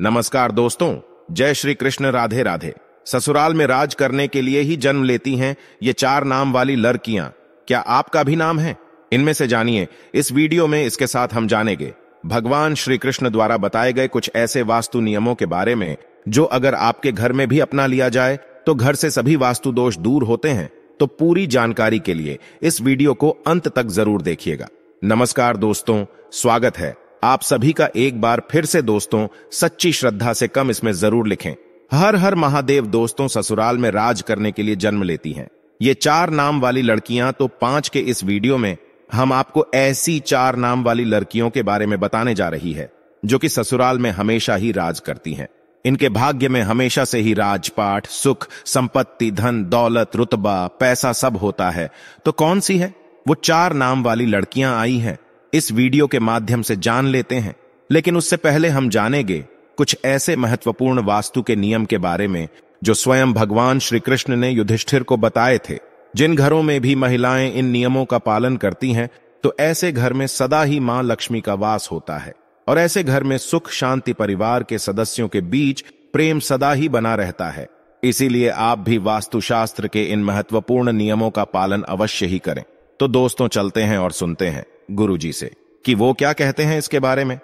नमस्कार दोस्तों, जय श्री कृष्ण, राधे राधे। ससुराल में राज करने के लिए ही जन्म लेती हैं ये चार नाम वाली लड़कियाँ। क्या आपका भी नाम है? इनमें से जानिए, इस वीडियो में इसके साथ हम जानेंगे। भगवान श्री कृष्ण द्वारा बताए गए कुछ ऐसे वास्तु नियमों के बारे में, जो अगर आपके घर में भी अपना लिया जाए तो घर से सभी वास्तु दोष दूर होते हैं। तो पूरी जानकारी के लिए इस वीडियो को अंत तक ज़रूर देखिएगा। नमस्कार दोस्तों, स्वागत है। आप सभी का एक बार फिर से दोस्तों, सच्ची श्रद्धा से कम इसमें ज़रूर लिखें। हर हर महादेव दोस्तों ससुराल में राज करने के लिए जन्म लेती हैं। ये चार नाम वाली लड़कियाँ तो पाँच के इस वीडियो में हम आपको ऐसी चार नाम वाली लड़कियों के बारे में बताने जा रही है, जो कि ससुराल में हमेशा ही राज करती हैं। इनके भाग्य में हमेशा से ही राजपाट सुख, संपत्ति, धन, दौलत, रुतबा, पैसा सब होता है। तो कौन सी है? वो चार नाम वाली लड़कियाँ आई हैं। इस वीडियो के माध्यम से जान लेते हैं, लेकिन उससे पहले हम जानेंगे कुछ ऐसे महत्वपूर्ण वास्तु के नियम के बारे में, जो स्वयं भगवान श्री कृष्ण ने युधिष्ठिर को बताए थे। जिन घरों में भी महिलाएँ इन नियमों का पालन करती हैं तो ऐसे घर में सदा ही माँ लक्ष्मी का वास होता है, और ऐसे घर में सुख शांति परिवार के सदस्यों के बीच प्रेम सदा ही बना रहता है। इसीलिए आप भी वास्तुशास्त्र के इन महत्वपूर्ण नियमों का पालन अवश्य ही करें। तो दोस्तों, चलते हैं और सुनते हैं। गुरु जी से, कि वो क्या कहते हैं इसके बारे में?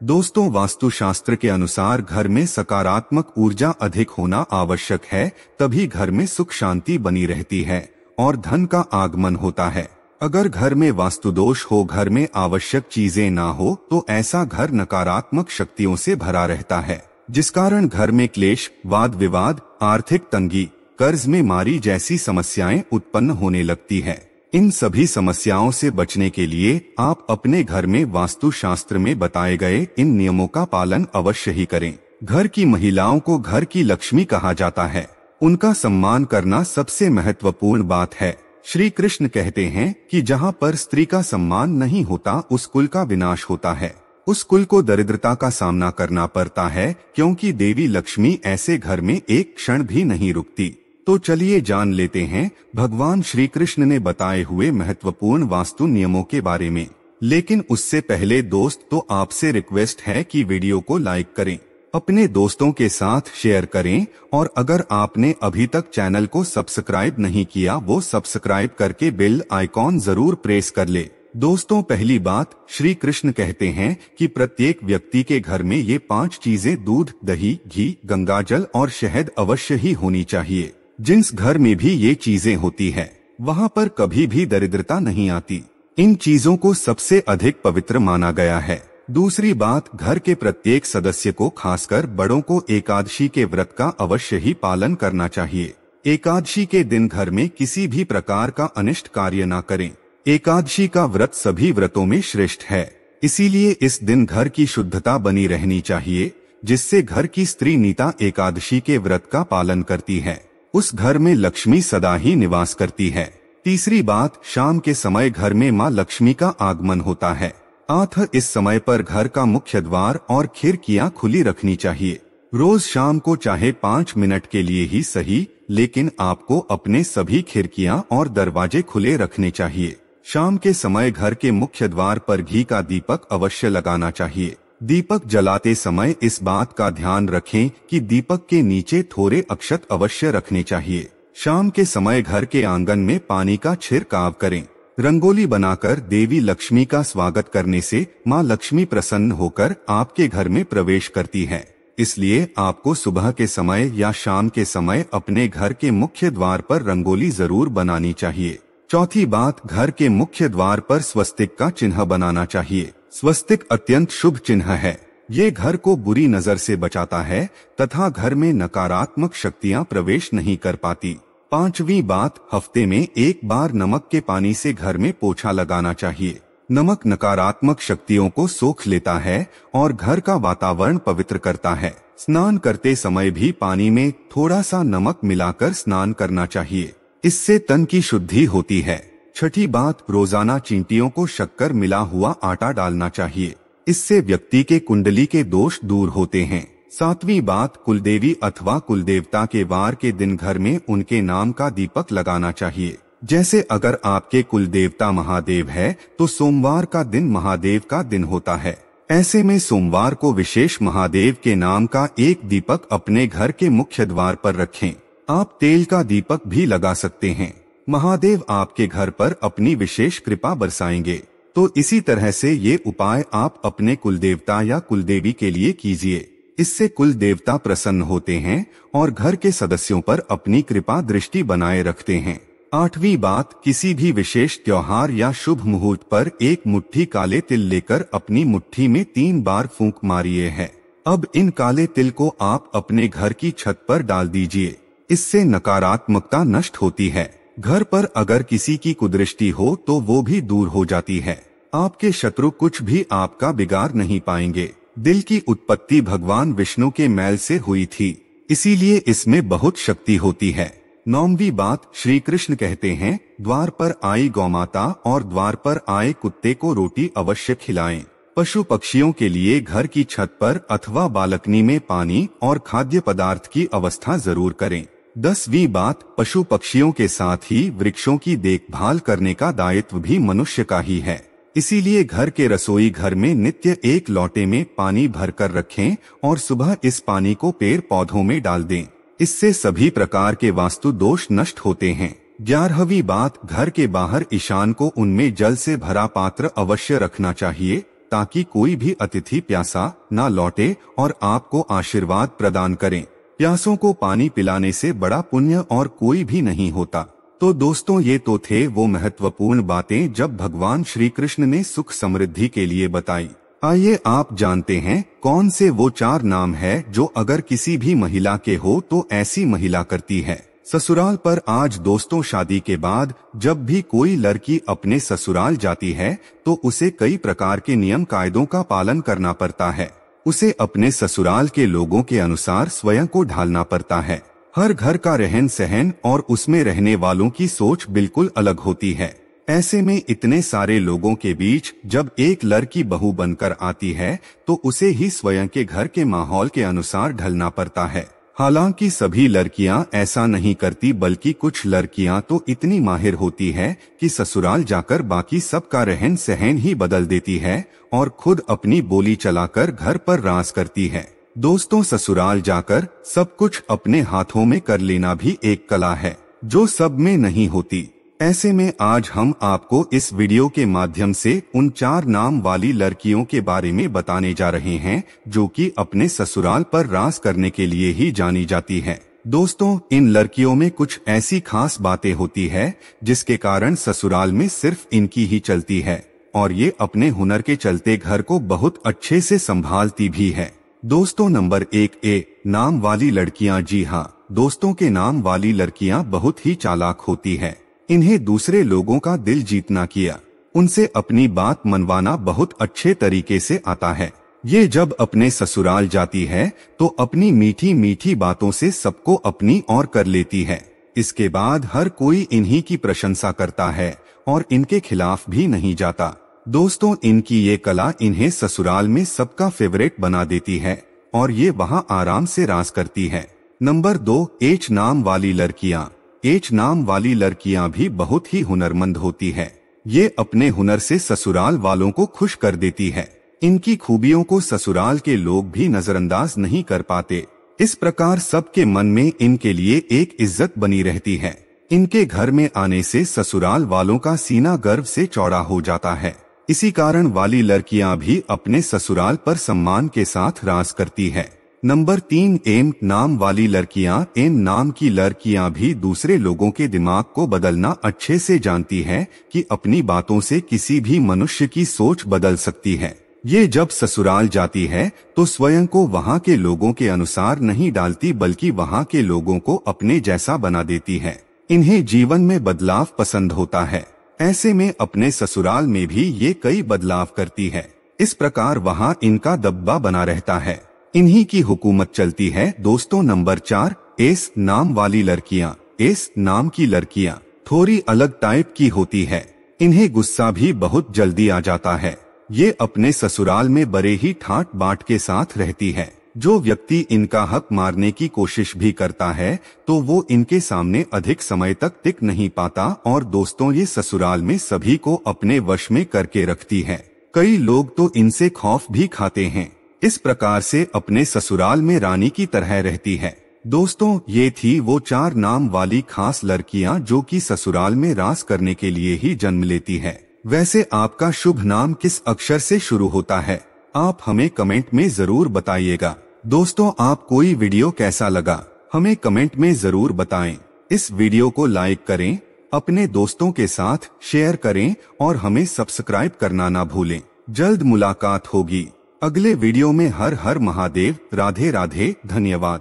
दोस्तों, वास्तुशास्त्र के अनुसार घर में सकारात्मक ऊर्जा अधिक होना आवश्यक है, तभी घर में सुख शांति बनी रहती है, और धन का आगमन होता है। अगर घर में वास्तु दोष हो, घर में आवश्यक चीज़ें ना हो तो ऐसा घर नकारात्मक शक्तियों से भरा रहता है। जिस कारण घर में क्लेश, वाद विवाद, आर्थिक तंगी, कर्ज में मारी जैसी समस्याएँ उत्पन्न होने लगती है। इन सभी समस्याओं से बचने के लिए आप अपने घर में वास्तु शास्त्र में बताए गए इन नियमों का पालन अवश्य ही करें। घर की महिलाओं को घर की लक्ष्मी कहा जाता है। उनका सम्मान करना सबसे महत्वपूर्ण बात है। श्री कृष्ण कहते हैं कि जहाँ पर स्त्री का सम्मान नहीं होता, उस कुल का विनाश होता है। उस कुल को दरिद्रता का सामना करना पड़ता है, क्योंकि देवी लक्ष्मी ऐसे घर में एक क्षण भी नहीं रुकती। तो चलिए जान लेते हैं, भगवान श्री कृष्ण ने बताए हुए महत्वपूर्ण वास्तु नियमों के बारे में। लेकिन उससे पहले दोस्त तो आपसे रिक्वेस्ट है कि वीडियो को लाइक करें, अपने दोस्तों के साथ शेयर करें, और अगर आपने अभी तक चैनल को सब्सक्राइब नहीं किया, वो सब्सक्राइब करके बेल आइकॉन ज़रूर प्रेस कर ले। दोस्तों, पहली बात श्री कृष्ण कहते हैं कि प्रत्येक व्यक्ति के घर में ये पाँच चीज़ें दूध, दही, घी, गंगाजल और शहद अवश्य ही होनी चाहिए। जिस घर में भी ये चीज़ें होती है, वहाँ पर कभी भी दरिद्रता नहीं आती। इन चीज़ों को सबसे अधिक पवित्र माना गया है। दूसरी बात, घर के प्रत्येक सदस्य को खासकर बड़ों को एकादशी के व्रत का अवश्य ही पालन करना चाहिए। एकादशी के दिन घर में किसी भी प्रकार का अनिष्ट कार्य न करें। एकादशी का व्रत सभी व्रतों में श्रेष्ठ है। इसीलिए इस दिन घर की शुद्धता बनी रहनी चाहिए, जिससे घर की स्त्री नीता एकादशी के व्रत का पालन करती है। उस घर में लक्ष्मी सदा ही निवास करती है। तीसरी बात, शाम के समय घर में माँ लक्ष्मी का आगमन होता है। आथ इस समय पर घर का मुख्य द्वार और खिड़कियाँ खुली रखनी चाहिए। रोज शाम को चाहे पाँच मिनट के लिए ही सही, लेकिन आपको अपने सभी खिड़कियाँ और दरवाजे खुले रखने चाहिए। शाम के समय घर के मुख्य द्वार पर घी का दीपक अवश्य लगाना चाहिए। दीपक जलाते समय इस बात का ध्यान रखें कि दीपक के नीचे थोड़े अक्षत अवश्य रखने चाहिए। शाम के समय घर के आँगन में पानी का छिड़काव करें। रंगोली बनाकर देवी लक्ष्मी का स्वागत करने से माँ लक्ष्मी प्रसन्न होकर आपके घर में प्रवेश करती है। इसलिए आपको सुबह के समय या शाम के समय अपने घर के मुख्य द्वार पर रंगोली ज़रूर बनानी चाहिए। चौथी बात, घर के मुख्य द्वार पर स्वस्तिक का चिन्ह बनाना चाहिए। स्वस्तिक अत्यंत शुभ चिन्ह है। ये घर को बुरी नज़र से बचाता है, तथा घर में नकारात्मक शक्तियाँ प्रवेश नहीं कर पाती। पांचवी बात, हफ़्ते में एक बार नमक के पानी से घर में पोछा लगाना चाहिए। नमक नकारात्मक शक्तियों को सोख लेता है, और घर का वातावरण पवित्र करता है। स्नान करते समय भी पानी में थोड़ा सा नमक मिलाकर स्नान करना चाहिए। इससे तन की शुद्धि होती है। छठी बात, रोज़ाना चींटियों को शक्कर मिला हुआ आटा डालना चाहिए। इससे व्यक्ति के कुंडली के दोष दूर होते हैं। सातवीं बात, कुलदेवी अथवा कुलदेवता के वार के दिन घर में उनके नाम का दीपक लगाना चाहिए। जैसे अगर आपके कुलदेवता महादेव है तो सोमवार का दिन महादेव का दिन होता है। ऐसे में सोमवार को विशेष महादेव के नाम का एक दीपक अपने घर के मुख्य द्वार पर रखें। आप तेल का दीपक भी लगा सकते हैं। महादेव आपके घर पर अपनी विशेष कृपा बरसाएँगे। तो इसी तरह से ये उपाय आप अपने कुल देवता या कुल देवी के लिए कीजिए। इससे कुल देवता प्रसन्न होते हैं और घर के सदस्यों पर अपनी कृपा दृष्टि बनाए रखते हैं। आठवीं बात, किसी भी विशेष त्योहार या शुभ मुहूर्त पर एक मुट्ठी काले तिल लेकर अपनी मुट्ठी में तीन बार फूंक मारिए है। अब इन काले तिल को आप अपने घर की छत पर डाल दीजिए। इससे नकारात्मकता नष्ट होती है। घर पर अगर किसी की कुदृष्टि हो तो वो भी दूर हो जाती है। आपके शत्रु कुछ भी आपका बिगाड़ नहीं पाएँगे। दिल की उत्पत्ति भगवान विष्णु के मैल से हुई थी। इसीलिए इसमें बहुत शक्ति होती है। नौवी बात श्री कृष्ण कहते हैं, द्वार पर आई गौमाता और द्वार पर आए कुत्ते को रोटी अवश्य खिलाएँ। पशु पक्षियों के लिए घर की छत पर अथवा बालकनी में पानी और खाद्य पदार्थ की अवस्था ज़रूर करें। दसवीं बात, पशु पक्षियों के साथ ही वृक्षों की देखभाल करने का दायित्व भी मनुष्य का ही है। इसीलिए घर के रसोई घर में नित्य एक लोटे में पानी भरकर रखें और सुबह इस पानी को पेड़ पौधों में डाल दें। इससे सभी प्रकार के वास्तु दोष नष्ट होते हैं। ग्यारहवीं बात, घर के बाहर ईशान को उनमें जल से भरा पात्र अवश्य रखना चाहिए, ताकि कोई भी अतिथि प्यासा न लौटे और आपको आशीर्वाद प्रदान करें। प्यासों को पानी पिलाने से बड़ा पुण्य और कोई भी नहीं होता। तो दोस्तों, ये तो थे वो महत्वपूर्ण बातें जब भगवान श्री कृष्ण ने सुख समृद्धि के लिए बताई। आइए आप जानते हैं, कौन से वो चार नाम है जो अगर किसी भी महिला के हो तो ऐसी महिला करती है। ससुराल पर आज दोस्तों शादी के बाद, जब भी कोई लड़की अपने ससुराल जाती है तो उसे कई प्रकार के नियम कायदों का पालन करना पड़ता है। उसे अपने ससुराल के लोगों के अनुसार स्वयं को ढालना पड़ता है। हर घर का रहन सहन और उसमें रहने वालों की सोच बिल्कुल अलग होती है। ऐसे में इतने सारे लोगों के बीच जब एक लड़की बहू बनकर आती है तो उसे ही स्वयं के घर के माहौल के अनुसार ढलना पड़ता है। हालाँकि सभी लड़कियाँ ऐसा नहीं करती, बल्कि कुछ लड़कियाँ तो इतनी माहिर होती है कि ससुराल जाकर बाकी सबका रहन सहन ही बदल देती है और खुद अपनी बोली चलाकर घर पर रास करती है। दोस्तों, ससुराल जाकर सब कुछ अपने हाथों में कर लेना भी एक कला है, जो सब में नहीं होती। ऐसे में आज हम आपको इस वीडियो के माध्यम से उन चार नाम वाली लड़कियों के बारे में बताने जा रहे हैं, जो कि अपने ससुराल पर रास करने के लिए ही जानी जाती है। दोस्तों, इन लड़कियों में कुछ ऐसी खास बातें होती है, जिसके कारण ससुराल में सिर्फ़ इनकी ही चलती है। और ये अपने हुनर के चलते घर को बहुत अच्छे से संभालती भी है। दोस्तों, नंबर एक, ए, नाम वाली लड़कियाँ। जी हाँ दोस्तों के नाम वाली लड़कियाँ बहुत ही चालाक होती है। इन्हें दूसरे लोगों का दिल जीतना किया। उनसे अपनी बात मनवाना बहुत अच्छे तरीके से आता है। ये जब अपने ससुराल जाती है तो अपनी मीठी मीठी बातों से सबको अपनी और कर लेती है। इसके बाद हर कोई इन्हीं की प्रशंसा करता है। और इनके खिलाफ भी नहीं जाता। दोस्तों, इनकी ये कला इन्हें ससुराल में सबका फेवरेट बना देती है, और ये वहाँ आराम से रास करती है। नंबर दो, एच नाम वाली लड़कियाँ। एच नाम वाली लड़कियाँ भी बहुत ही हुनरमंद होती है। ये अपने हुनर से ससुराल वालों को खुश कर देती है। इनकी खूबियों को ससुराल के लोग भी नजरअंदाज नहीं कर पाते। इस प्रकार सबके मन में इनके लिए एक इज़्ज़त बनी रहती है। इनके घर में आने से ससुराल वालों का सीना गर्व से चौड़ा हो जाता है। इसी कारण वाली लड़कियाँ भी अपने ससुराल पर सम्मान के साथ रास करती है। नंबर तीन, एम, नाम वाली लड़कियाँ एम नाम की लड़कियाँ भी दूसरे लोगों के दिमाग को बदलना अच्छे से जानती है कि अपनी बातों से किसी भी मनुष्य की सोच बदल सकती है। ये जब ससुराल जाती है तो स्वयं को वहाँ के लोगों के अनुसार नहीं डालती बल्कि वहाँ के लोगों को अपने जैसा बना देती है। इन्हें जीवन में बदलाव पसंद होता है। ऐसे में अपने ससुराल में भी ये कई बदलाव करती है। इस प्रकार वहाँ इनका दब्बा बना रहता है। इन्हीं की हुकूमत चलती है। दोस्तों नंबर चार, एस नाम वाली लड़कियाँ। एस नाम की लड़कियाँ। थोड़ी अलग टाइप की होती है। इन्हें गुस्सा भी बहुत जल्दी आ जाता है। ये अपने ससुराल में बड़े ही ठाट बाट के साथ रहती है। जो व्यक्ति इनका हक मारने की कोशिश भी करता है तो वो इनके सामने अधिक समय तक टिक नहीं पाता और दोस्तों ये ससुराल में सभी को अपने वश में करके रखती है। कई लोग तो इनसे खौफ भी खाते हैं। इस प्रकार से अपने ससुराल में रानी की तरह रहती है। दोस्तों, ये थी वो चार नाम वाली खास लड़कियाँ जो कि ससुराल में रास करने के लिए ही जन्म लेती है। वैसे आपका शुभ नाम किस अक्षर से शुरू होता है? आप हमें कमेंट में ज़रूर बताइएगा। दोस्तों, आप कोई वीडियो कैसा लगा, हमें कमेंट में ज़रूर बताएँ। इस वीडियो को लाइक करें, अपने दोस्तों के साथ शेयर करें और हमें सब्सक्राइब करना ना भूलें। जल्द मुलाकात होगी। अगले वीडियो में हर हर महादेव। राधे राधे, धन्यवाद।